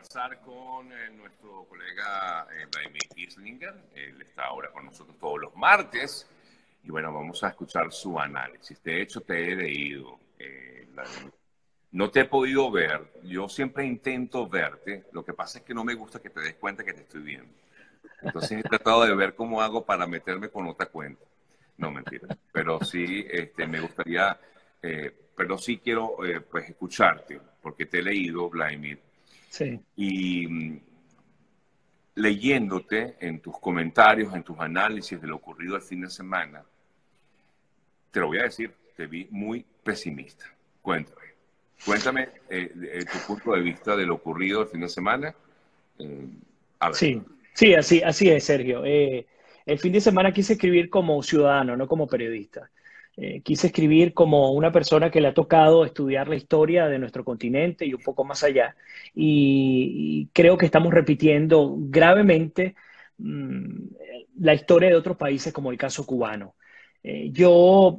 conversar con eh, nuestro colega eh, Vladimir Kislinger. Él está ahora con nosotros todos los martes. Y bueno, vamos a escuchar su análisis. De hecho, te he leído, eh, No te he podido ver. Yo siempre intento verte. Lo que pasa es que no me gusta que te des cuenta que te estoy viendo. Entonces he tratado de ver cómo hago para meterme con otra cuenta. No, mentira. Pero sí, este, me gustaría, pero sí quiero pues escucharte, porque te he leído, Vladimir, Sí. Y mm, leyéndote en tus comentarios, en tus análisis de lo ocurrido el fin de semana, te lo voy a decir, te vi muy pesimista. Cuéntame. Cuéntame eh, eh, tu punto de vista de lo ocurrido el fin de semana. Eh, sí, sí, así, así es, Sergio. el fin de semana quise escribir como ciudadano, no como periodista. Eh, quise escribir como una persona que le ha tocado estudiar la historia de nuestro continente y un poco más allá. Y, creo que estamos repitiendo gravemente mm, la historia de otros países como el caso cubano. Eh, yo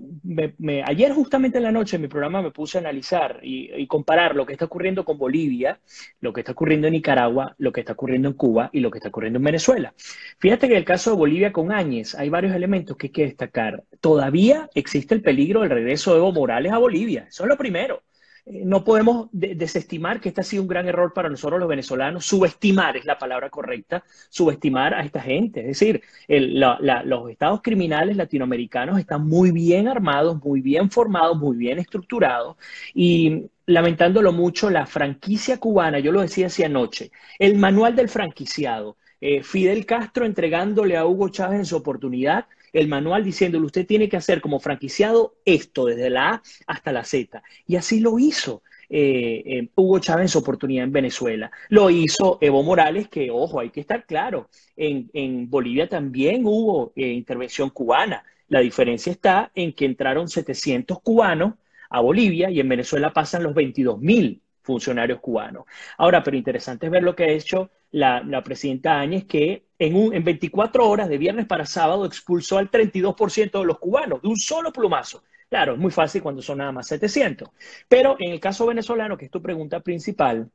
ayer justamente en la noche en mi programa me puse a analizar y, comparar lo que está ocurriendo con Bolivia, lo que está ocurriendo en Nicaragua, lo que está ocurriendo en Cuba y lo que está ocurriendo en Venezuela. Fíjate que en el caso de Bolivia con Áñez hay varios elementos que hay que destacar. Todavía existe el peligro del regreso de Evo Morales a Bolivia. Eso es lo primero. No podemos desestimar que este ha sido un gran error para nosotros los venezolanos, subestimar es la palabra correcta, subestimar a esta gente. Es decir, los estados criminales latinoamericanos están muy bien armados, muy bien formados, muy bien estructurados. Y lamentándolo mucho, la franquicia cubana, yo lo decía hace anoche, el manual del franquiciado, eh, Fidel Castro entregándole a Hugo Chávez en su oportunidad el manual diciéndole, usted tiene que hacer como franquiciado esto, desde la A hasta la Z. Y así lo hizo. Eh, eh, Hugo Chávez en su oportunidad en Venezuela. Lo hizo Evo Morales, que, ojo, hay que estar claro, en, Bolivia también hubo eh, intervención cubana. La diferencia está en que entraron 700 cubanos a Bolivia y en Venezuela pasan los 22 mil funcionarios cubanos. Ahora, pero interesante es ver lo que ha hecho la, presidenta Áñez, que en, un, en 24 horas, de viernes para sábado, expulsó al 32% de los cubanos, de un solo plumazo. Claro, es muy fácil cuando son nada más 700. Pero en el caso venezolano, que es tu pregunta principal,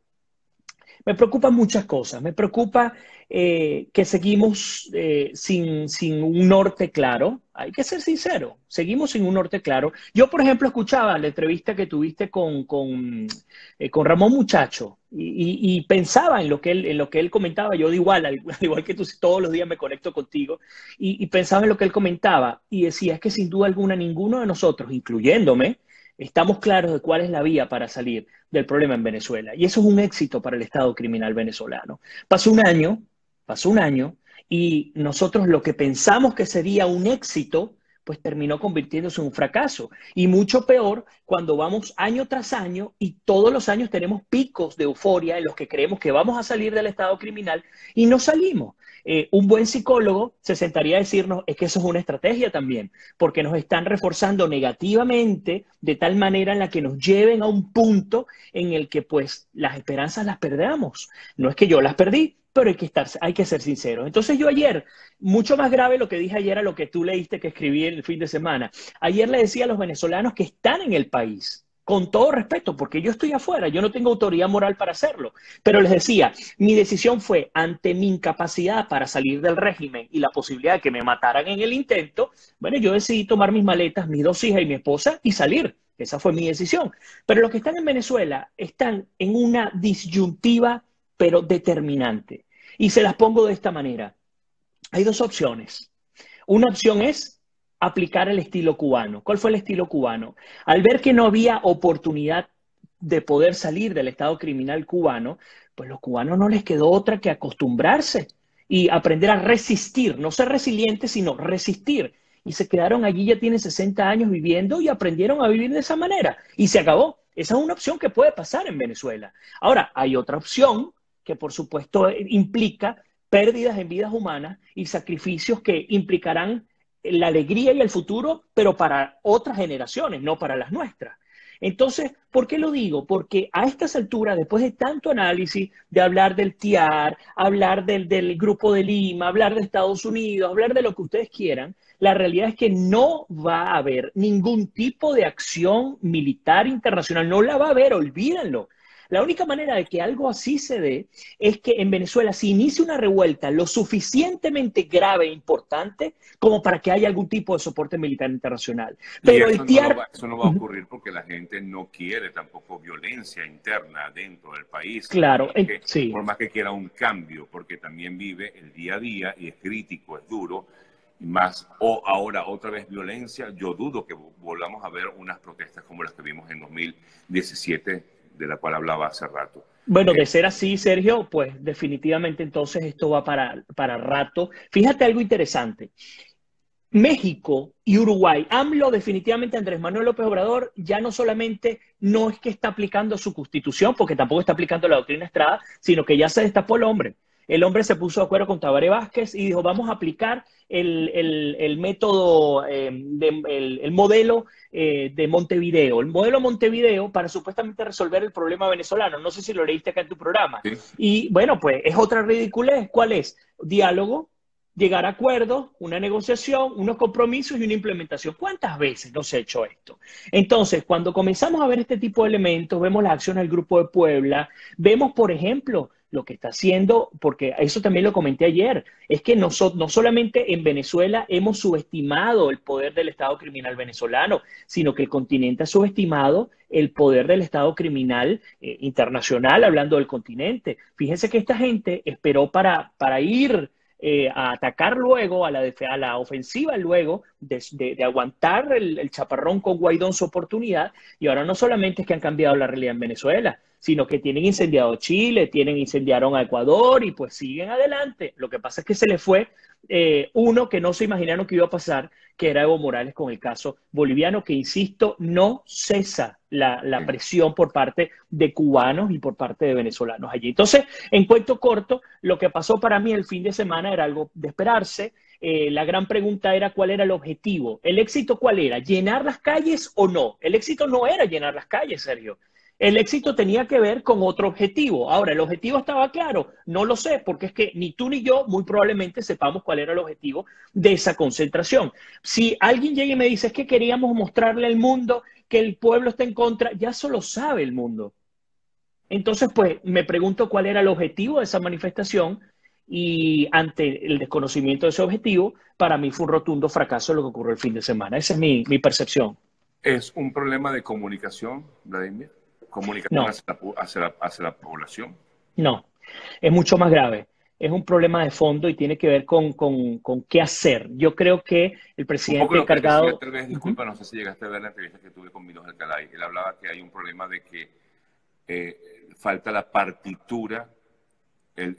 me preocupan muchas cosas. Me preocupa eh, que seguimos eh, sin, sin, un norte claro. Hay que ser sincero, seguimos sin un norte claro. Yo, por ejemplo, escuchaba la entrevista que tuviste con, con, eh, con Ramón Muchacho y, pensaba en lo, que él, en lo que él comentaba. Yo, de igual, al, igual que tú, todos los días me conecto contigo y, y pensaba en lo que él comentaba y decía, es que sin duda alguna ninguno de nosotros, incluyéndome, estamos claros de cuál es la vía para salir del problema en Venezuela. Y eso es un éxito para el Estado criminal venezolano. Pasó un año, pasó un año, y nosotros lo que pensamos que sería un éxito, pues terminó convirtiéndose en un fracaso. Y mucho peor cuando vamos año tras año y todos los años tenemos picos de euforia en los que creemos que vamos a salir del estado criminal y no salimos. Eh, un buen psicólogo se sentaría a decirnos, es que eso es una estrategia también, porque nos están reforzando negativamente de tal manera en la que nos lleven a un punto en el que pues las esperanzas las perdamos. No es que yo las perdí, pero hay que, estar, hay que ser sinceros. Entonces yo ayer, mucho más grave lo que dije ayer a lo que tú leíste que escribí el fin de semana, ayer le decía a los venezolanos que están en el país, con todo respeto, porque yo estoy afuera, yo no tengo autoridad moral para hacerlo, pero les decía, mi decisión fue ante mi incapacidad para salir del régimen y la posibilidad de que me mataran en el intento, bueno, yo decidí tomar mis maletas, mis dos hijas y mi esposa y salir. Esa fue mi decisión. Pero los que están en Venezuela están en una disyuntiva, pero determinante. Y se las pongo de esta manera. Hay dos opciones. Una opción es aplicar el estilo cubano. ¿Cuál fue el estilo cubano? Al ver que no había oportunidad de poder salir del estado criminal cubano, pues los cubanos no les quedó otra que acostumbrarse y aprender a resistir, no ser resilientes, sino resistir. Y se quedaron allí, ya tienen 60 años viviendo y aprendieron a vivir de esa manera. Y se acabó. Esa es una opción que puede pasar en Venezuela. Ahora, hay otra opción que por supuesto implica pérdidas en vidas humanas y sacrificios que implicarán la alegría y el futuro, pero para otras generaciones, no para las nuestras. Entonces, ¿por qué lo digo? Porque a estas alturas, después de tanto análisis, de hablar del TIAR, hablar del, del, Grupo de Lima, hablar de Estados Unidos, hablar de lo que ustedes quieran, la realidad es que no va a haber ningún tipo de acción militar internacional, no la va a haber, olvídenlo. La única manera de que algo así se dé es que en Venezuela se inicie una revuelta lo suficientemente grave e importante como para que haya algún tipo de soporte militar internacional. Pero eso, no va, eso no va a ocurrir porque la gente no quiere tampoco violencia interna dentro del país. Claro, sí. Por más que quiera un cambio, porque también vive el día a día y es crítico, es duro más o ahora otra vez violencia, yo dudo que volvamos a ver unas protestas como las que vimos en 2017, de la cual hablaba hace rato. Bueno, de eh, ser así, Sergio, pues definitivamente entonces esto va para, para rato. Fíjate algo interesante. México y Uruguay, AMLO definitivamente Andrés Manuel López Obrador ya no solamente no es que está aplicando su constitución, porque tampoco está aplicando la doctrina Estrada, sino que ya se destapó el hombre. El hombre se puso de acuerdo con Tabaré Vázquez y dijo, vamos a aplicar el, método, eh, el, modelo eh, de Montevideo, el modelo Montevideo para supuestamente resolver el problema venezolano. No sé si lo leíste acá en tu programa. Y bueno, pues es otra ridiculez. ¿Cuál es? Diálogo, llegar a acuerdos, una negociación, unos compromisos y una implementación. ¿Cuántas veces no se ha hecho esto? Entonces, cuando comenzamos a ver este tipo de elementos, vemos la acción del Grupo de Puebla, vemos, por ejemplo, lo que está haciendo, porque eso también lo comenté ayer, es que no, no solamente en Venezuela hemos subestimado el poder del Estado criminal venezolano, sino que el continente ha subestimado el poder del Estado criminal eh, internacional, hablando del continente. Fíjense que esta gente esperó para, para ir eh, a atacar luego, a la, a la ofensiva luego, de, aguantar el, el, chaparrón con Guaidó en su oportunidad. Y ahora no solamente es que han cambiado la realidad en Venezuela, sino que tienen incendiado Chile, tienen incendiaron a Ecuador y pues siguen adelante. Lo que pasa es que se le fue eh, uno que no se imaginaron que iba a pasar, que era Evo Morales con el caso boliviano, que insisto, no cesa la, presión por parte de cubanos y por parte de venezolanos allí. Entonces, en cuento corto, lo que pasó para mí el fin de semana era algo de esperarse. Eh, la gran pregunta era cuál era el objetivo. ¿El éxito cuál era? ¿Llenar las calles o no? El éxito no era llenar las calles, Sergio. El éxito tenía que ver con otro objetivo. Ahora, ¿el objetivo estaba claro? No lo sé, porque es que ni tú ni yo muy probablemente sepamos cuál era el objetivo de esa concentración. Si alguien llega y me dice que queríamos mostrarle al mundo que el pueblo está en contra, ya eso lo sabe el mundo. Entonces, pues me pregunto cuál era el objetivo de esa manifestación y ante el desconocimiento de ese objetivo, para mí fue un rotundo fracaso lo que ocurrió el fin de semana. Esa es mi, mi percepción. ¿Es un problema de comunicación, Vladimir? Comunicación hacia, la, población? No, es mucho más grave. Es un problema de fondo y tiene que ver con, qué hacer. Yo creo que el presidente encargado... disculpa, no sé si llegaste a ver la entrevista que tuve con Milos Alcalay. Él hablaba que hay un problema de que eh, falta la partitura.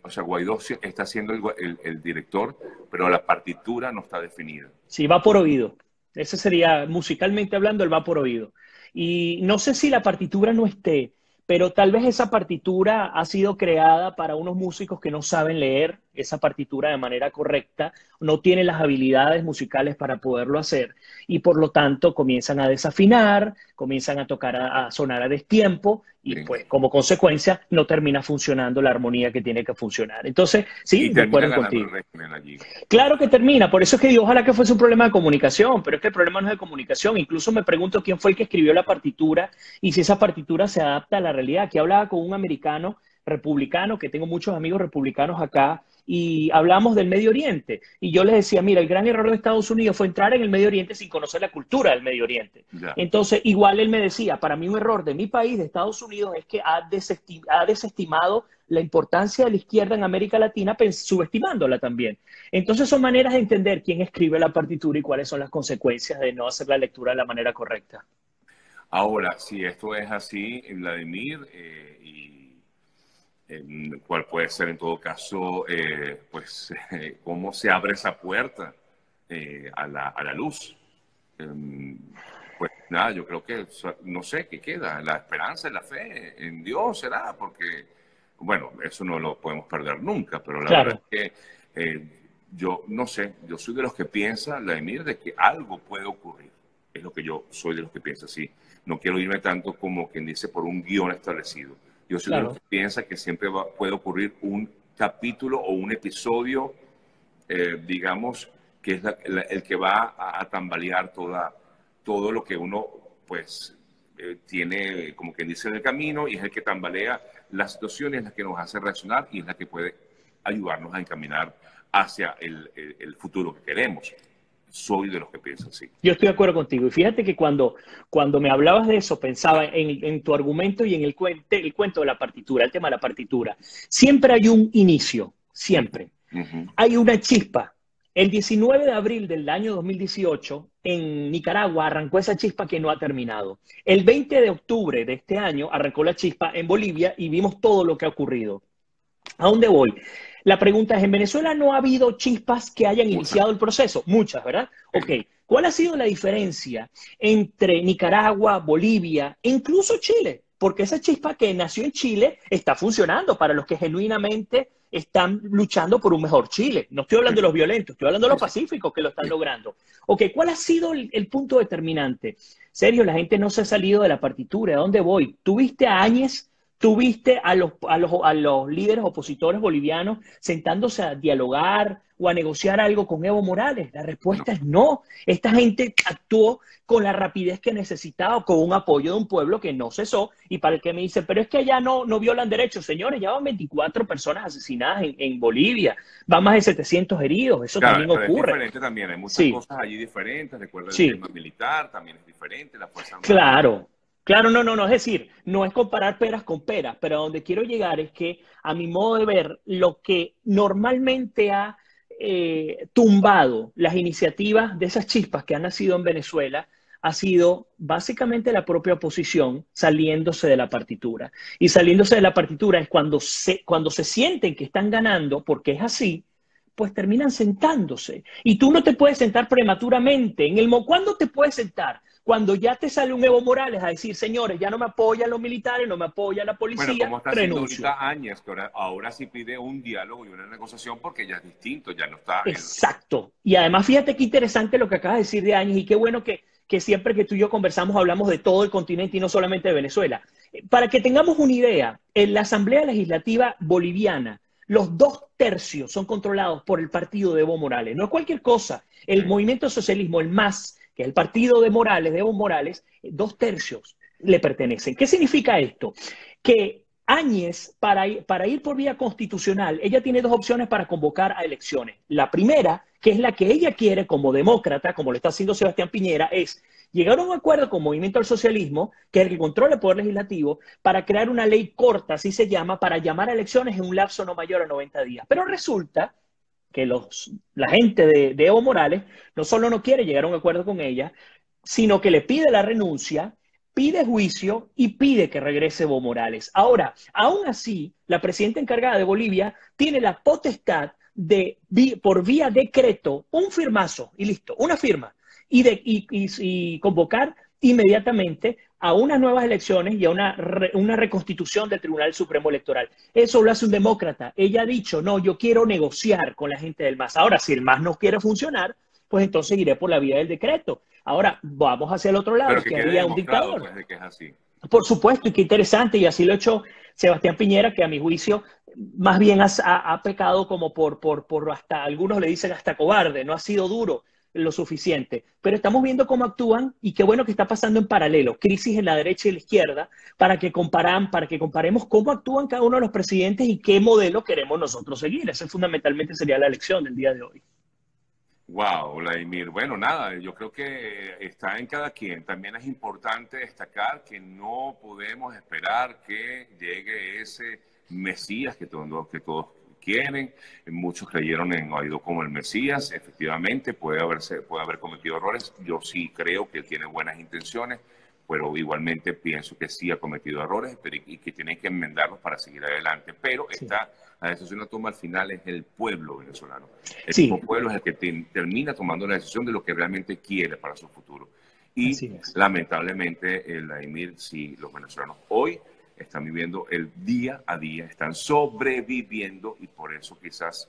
o sea, Guaidó está siendo el, el director, pero la partitura no está definida. Sí, va por oído. Ese sería, musicalmente hablando, el va por oído. Y no sé si la partitura no esté, pero tal vez esa partitura ha sido creada para unos músicos que no saben leer esa partitura de manera correcta, no tienen las habilidades musicales para poderlo hacer y por lo tanto comienzan a desafinar, comienzan a tocar a, sonar a destiempo y pues como consecuencia no termina funcionando la armonía que tiene que funcionar. Entonces, sí, de acuerdo contigo. Claro que termina, por eso es que digo, ojalá que fuese un problema de comunicación, pero es que el problema no es de comunicación. Incluso me pregunto quién fue el que escribió la partitura y si esa partitura se adapta a la realidad. Aquí hablaba con un americano republicano, que tengo muchos amigos republicanos acá, y hablamos del Medio Oriente. Y yo les decía, mira, el gran error de Estados Unidos fue entrar en el Medio Oriente sin conocer la cultura del Medio Oriente. Entonces, igual él me decía, para mí un error de mi país, de Estados Unidos, es que ha, ha desestimado la importancia de la izquierda en América Latina, subestimándola también. Entonces son maneras de entender quién escribe la partitura y cuáles son las consecuencias de no hacer la lectura de la manera correcta. Ahora, si esto es así, Vladimir, eh, y cuál puede ser en todo caso, eh, pues, cómo se abre esa puerta eh, a, la, a, la, luz. Em, pues nada, yo creo que, no sé, ¿qué queda? La esperanza y la fe en Dios será, porque, bueno, eso no lo podemos perder nunca, pero la verdad es que eh, yo no sé, yo soy de los que piensa, la Emir, de que algo puede ocurrir. Es lo que yo soy de los que piensa, sí. No quiero irme tanto como quien dice por un guion establecido yo soy que piensa que siempre puede ocurrir un capítulo o un episodio, eh, digamos, que es el que va a, tambalear toda, todo lo que uno, pues, eh, tiene, como quien dice, en el camino y es el que tambalea las situaciones, es la que nos hace reaccionar y es la que puede ayudarnos a encaminar hacia el, el futuro que queremos soy de los que piensan así. Yo estoy de acuerdo contigo. Y fíjate que cuando, cuando me hablabas de eso, pensaba en, en tu argumento y en el, cuente, el cuento de la partitura, el tema de la partitura. Siempre hay un inicio, siempre. Hay una chispa. El 19 de abril del año 2018, en Nicaragua, arrancó esa chispa que no ha terminado. El 20 de octubre de este año, arrancó la chispa en Bolivia y vimos todo lo que ha ocurrido. ¿A dónde voy? La pregunta es, ¿en Venezuela no ha habido chispas que hayan iniciado el proceso? Muchas, ¿verdad? Ok. ¿Cuál ha sido la diferencia entre Nicaragua, Bolivia e incluso Chile? Porque esa chispa que nació en Chile está funcionando para los que genuinamente están luchando por un mejor Chile. No estoy hablando de los violentos, estoy hablando de los pacíficos que lo están logrando. Ok, ¿cuál ha sido el, el punto determinante? Serio, la gente no se ha salido de la partitura. ¿A dónde voy? ¿Tuviste a Áñez ¿Tuviste a los, a, los, a los líderes opositores bolivianos sentándose a dialogar o a negociar algo con Evo Morales? La respuesta es no. Esta gente actuó con la rapidez que necesitaba, con un apoyo de un pueblo que no cesó. Y para el que me dice, pero es que allá no, no violan derechos. Señores, ya van 24 personas asesinadas en, Bolivia, van más de 700 heridos. Eso también ocurre. Es diferente también, hay muchas cosas allí diferentes. Recuerda el tema militar, también es diferente, la Fuerza Claro. Claro, no, no, no, es decir, no es comparar peras con peras, pero a donde quiero llegar es que, a mi modo de ver, lo que normalmente ha eh, tumbado las iniciativas de esas chispas que han nacido en Venezuela ha sido básicamente la propia oposición saliéndose de la partitura. Y saliéndose de la partitura es cuando se, cuando se sienten que están ganando, porque es así, pues terminan sentándose. Y tú no te puedes sentar prematuramente. En el, ¿Cuándo te puedes sentar? Cuando ya te sale un Evo Morales a decir, señores, ya no me apoyan los militares, no me apoya la policía, bueno, como está renuncio. Áñez, que ahora, sí pide un diálogo y una negociación porque ya es distinto, ya no está... Exacto. Y además, fíjate qué interesante lo que acabas de decir de Áñez y qué bueno que, que siempre que tú y yo conversamos hablamos de todo el continente y no solamente de Venezuela. Para que tengamos una idea, en la Asamblea Legislativa Boliviana, los dos tercios son controlados por el partido de Evo Morales. No es cualquier cosa. El movimiento socialismo, el MAS, que es el partido de Morales, de Evo Morales, dos tercios le pertenecen. ¿Qué significa esto? Que Áñez, para para ir por vía constitucional, ella tiene dos opciones para convocar a elecciones. La primera, que es la que ella quiere como demócrata, como lo está haciendo Sebastián Piñera, es llegar a un acuerdo con Movimiento al Socialismo, que es el que controla el Poder Legislativo, para crear una ley corta, así se llama, para llamar a elecciones en un lapso no mayor a 90 días. Pero resulta que los, la gente de, Evo Morales no solo no quiere llegar a un acuerdo con ella, sino que le pide la renuncia, pide juicio y pide que regrese Evo Morales. Ahora, aún así, la presidenta encargada de Bolivia tiene la potestad de, por vía decreto, un firmazo y listo, una firma, y, de, y convocar inmediatamente a unas nuevas elecciones y a una, una reconstitución del Tribunal Supremo Electoral. Eso lo hace un demócrata. Ella ha dicho, no, yo quiero negociar con la gente del MAS. Ahora, si el MAS no quiere funcionar, pues entonces iré por la vía del decreto. Ahora, vamos hacia el otro lado, que, había un dictador. Pues, por supuesto, y qué interesante, y así lo ha hecho Sebastián Piñera, que a mi juicio más bien ha, ha, pecado como por, por, por hasta, algunos le dicen hasta cobarde, no ha sido duro lo suficiente. Pero estamos viendo cómo actúan y qué bueno que está pasando en paralelo, crisis en la derecha y la izquierda, para que comparan, para que comparemos cómo actúan cada uno de los presidentes y qué modelo queremos nosotros seguir. Esa fundamentalmente sería la elección del día de hoy. Wow, Vladimir. Bueno, nada, yo creo que está en cada quien. También es importante destacar que no podemos esperar que llegue ese Mesías que todos, que todos quieren. Muchos creyeron en Oído como el Mesías. Efectivamente, puede, haberse, puede haber cometido errores. Yo sí creo que él tiene buenas intenciones, pero igualmente pienso que sí ha cometido errores y que tiene que enmendarlos para seguir adelante. Pero esta, la decisión la toma al final es el pueblo venezolano. El pueblo es el que termina tomando la decisión de lo que realmente quiere para su futuro. Y lamentablemente, el Vladimir, si los venezolanos hoy están viviendo el día a día, están sobreviviendo y por eso quizás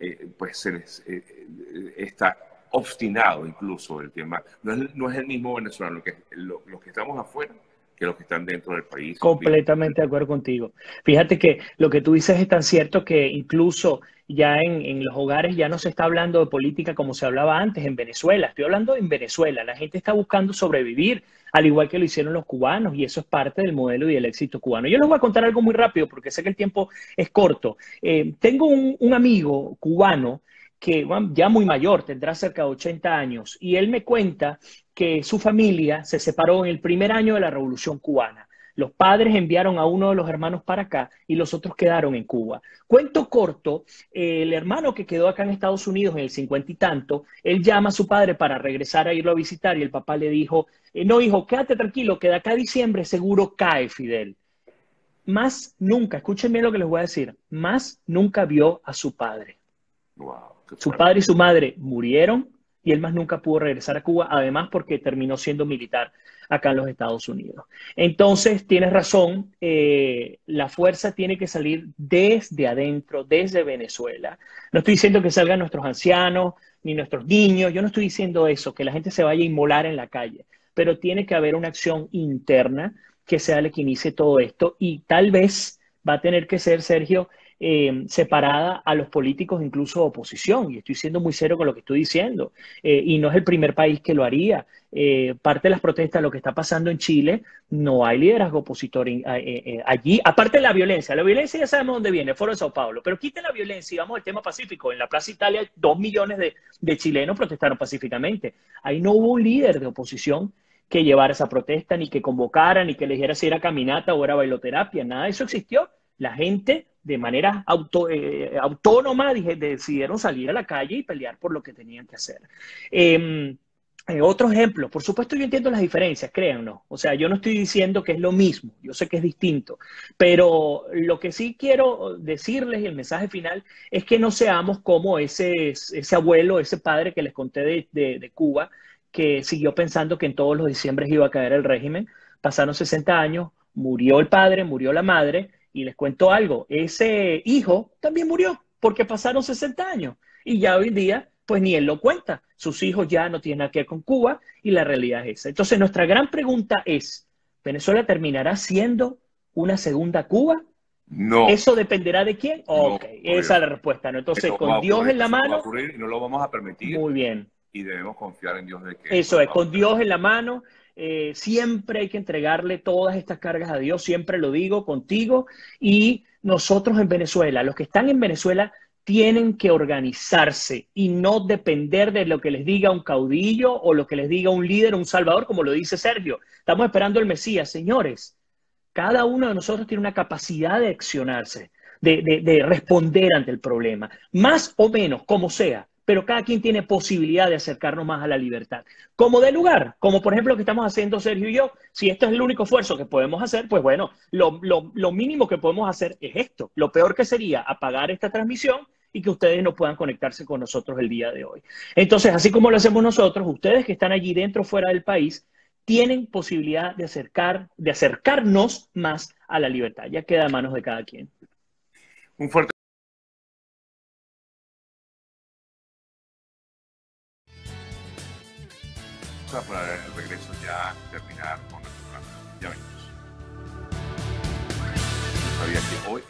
eh, pues se les, eh, eh, está obstinado incluso el tema. No es, no es, el mismo venezolano, que, los que estamos afuera que los que están dentro del país. Completamente de acuerdo contigo. Fíjate que lo que tú dices es tan cierto que incluso ya en, en, los hogares ya no se está hablando de política como se hablaba antes en Venezuela. Estoy hablando en Venezuela. La gente está buscando sobrevivir, al igual que lo hicieron los cubanos, y eso es parte del modelo y del éxito cubano. Yo les voy a contar algo muy rápido porque sé que el tiempo es corto. Eh, tengo un, un amigo cubano que ya muy mayor, tendrá cerca de 80 años, y él me cuenta que su familia se separó en el primer año de la Revolución cubana. Los padres enviaron a uno de los hermanos para acá y los otros quedaron en Cuba. Cuento corto, el hermano que quedó acá en Estados Unidos en el cincuenta y tanto, él llama a su padre para regresar a irlo a visitar y el papá le dijo, eh, no hijo, quédate tranquilo, que de acá a diciembre seguro cae Fidel. Más nunca, escuchen bien lo que les voy a decir, más nunca vio a su padre. Su padre y su madre murieron y él más nunca pudo regresar a Cuba, además porque terminó siendo militar acá en los Estados Unidos. Entonces, tienes razón, eh, la fuerza tiene que salir desde adentro, desde Venezuela. No estoy diciendo que salgan nuestros ancianos ni nuestros niños, yo no estoy diciendo eso, que la gente se vaya a inmolar en la calle, pero tiene que haber una acción interna que sea la que inicie todo esto y tal vez va a tener que ser, Sergio, eh, separada a los políticos, incluso oposición. Y estoy siendo muy serio con lo que estoy diciendo. Eh, y no es el primer país que lo haría. Eh, parte de las protestas, lo que está pasando en Chile, no hay liderazgo opositor allí. Aparte de la violencia. La violencia ya sabemos dónde viene, Foro de Sao Paulo. Pero quiten la violencia y vamos al tema pacífico. En la Plaza Italia, dos millones de, de chilenos protestaron pacíficamente. Ahí no hubo un líder de oposición que llevara esa protesta, ni que convocara, ni que le dijera si era caminata o era bailoterapia, nada de eso existió. La gente de manera auto, eh, autónoma decidieron salir a la calle y pelear por lo que tenían que hacer. Em, eh, otro ejemplo, por supuesto yo entiendo las diferencias, créanlo. O sea, yo no estoy diciendo que es lo mismo, yo sé que es distinto, pero lo que sí quiero decirles y el mensaje final es que no seamos como ese, ese abuelo, ese padre que les conté de, de Cuba, que siguió pensando que en todos los diciembres iba a caer el régimen. Pasaron 60 años, murió el padre, murió la madre, y les cuento algo, ese hijo también murió porque pasaron 60 años y ya hoy en día, pues ni él lo cuenta. Sus hijos ya no tienen nada que ver con Cuba y la realidad es esa. Entonces, nuestra gran pregunta es, ¿Venezuela terminará siendo una segunda Cuba? No. ¿Eso dependerá de quién? ok, esa es la respuesta. ¿no? Entonces, con Dios en la mano... y no lo vamos a permitir. Muy bien. Y debemos confiar en Dios de que... Eso es, con Dios en la mano eh, siempre hay que entregarle todas estas cargas a Dios, siempre lo digo contigo. Y nosotros en Venezuela, los que están en Venezuela, tienen que organizarse y no depender de lo que les diga un caudillo o lo que les diga un líder, un salvador, como lo dice Sergio. Estamos esperando el Mesías, señores. Cada uno de nosotros tiene una capacidad de accionarse, de, de responder ante el problema, más o menos, como sea pero cada quien tiene posibilidad de acercarnos más a la libertad. Como de lugar, como por ejemplo lo que estamos haciendo Sergio y yo, si esto es el único esfuerzo que podemos hacer, pues bueno, lo, mínimo que podemos hacer es esto. Lo peor que sería apagar esta transmisión y que ustedes no puedan conectarse con nosotros el día de hoy. Entonces, así como lo hacemos nosotros, ustedes que están allí dentro o fuera del país, tienen posibilidad de acercar, de acercarnos más a la libertad. Ya queda a manos de cada quien. Un fuerte para el regreso ya terminar con nuestro programa. Ya venimos. Sabía que hoy